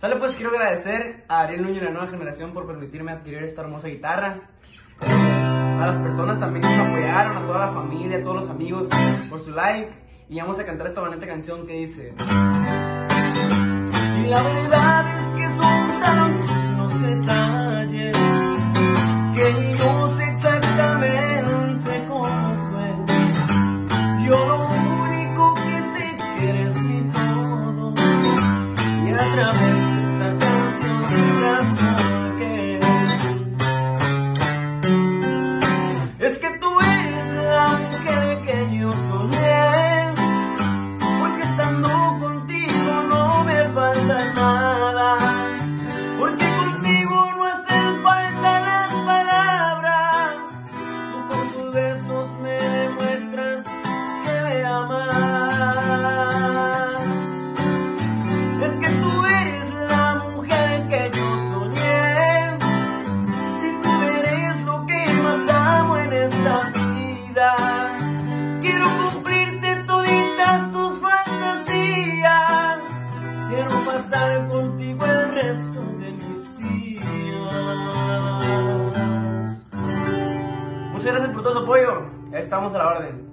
Sale pues, quiero agradecer a Ariel Núñez y la nueva generación por permitirme adquirir esta hermosa guitarra. A las personas también que me apoyaron, a toda la familia, a todos los amigos por su like. Y vamos a cantar esta bonita canción que dice... Y la pasar contigo el resto de mis días. Muchas gracias por todo su apoyo. Estamos a la orden.